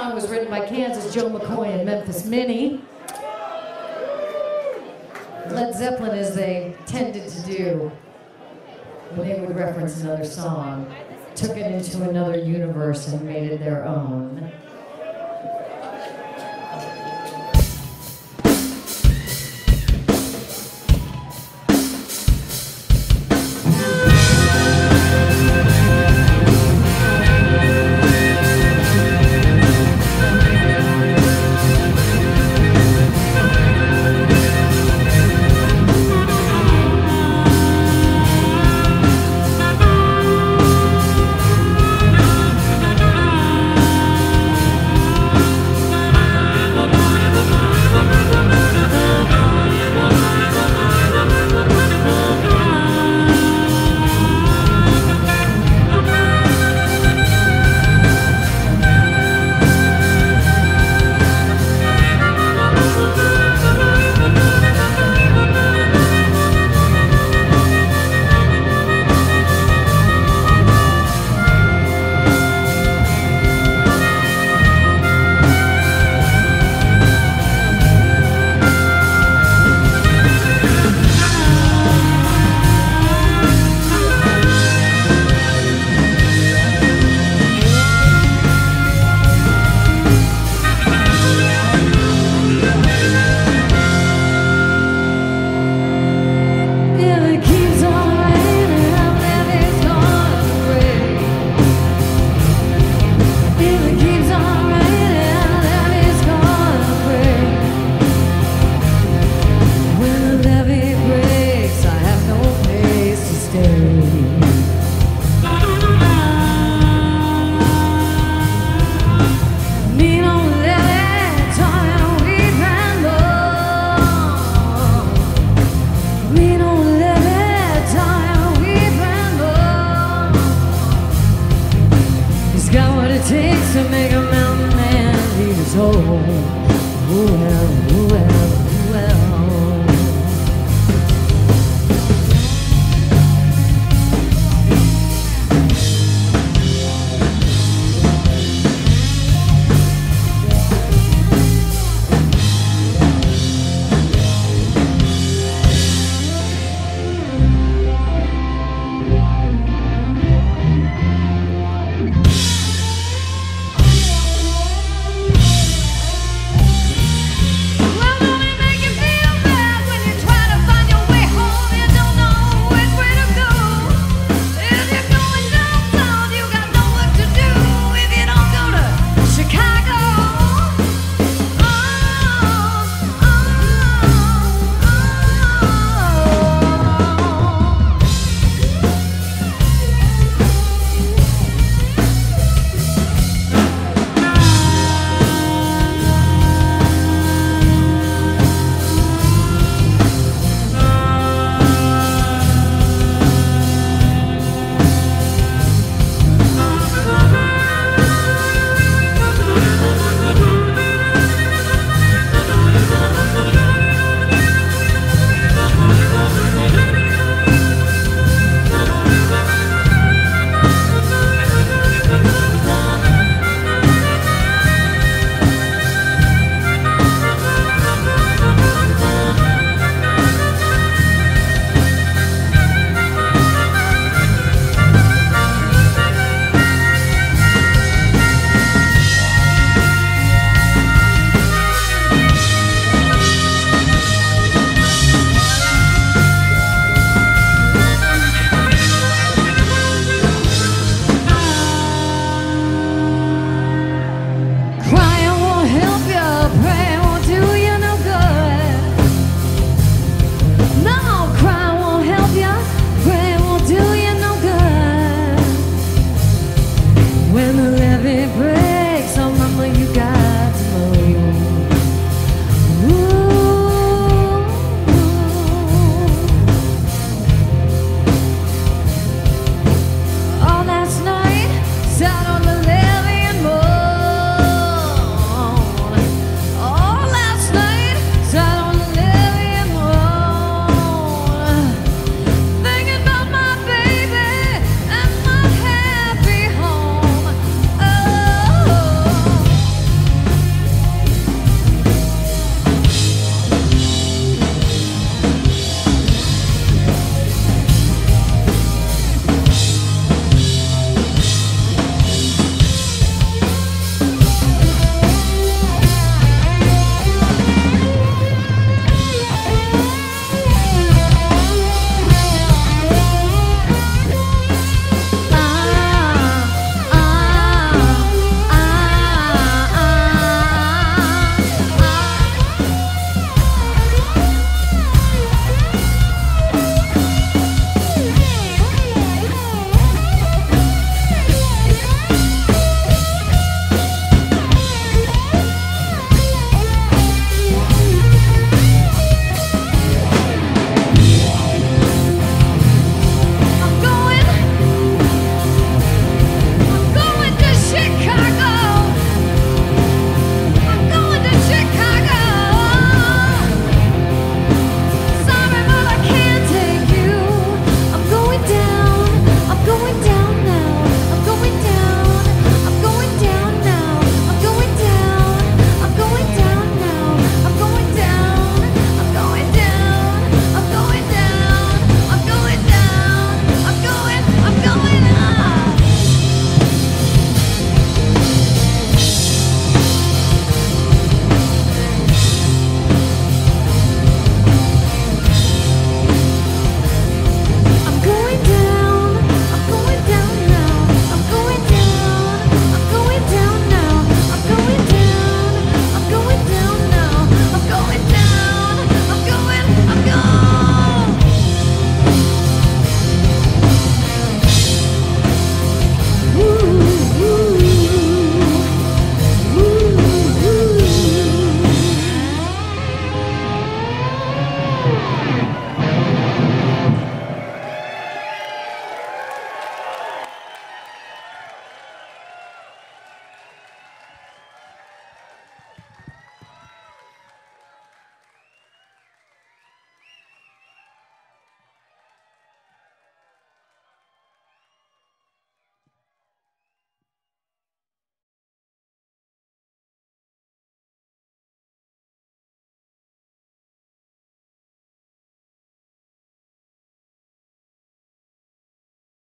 song was written by Kansas Joe McCoy and Memphis Minnie. Led Zeppelin, as they tended to do when they would reference another song, took it into another universe and made it their own.